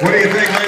What do you think?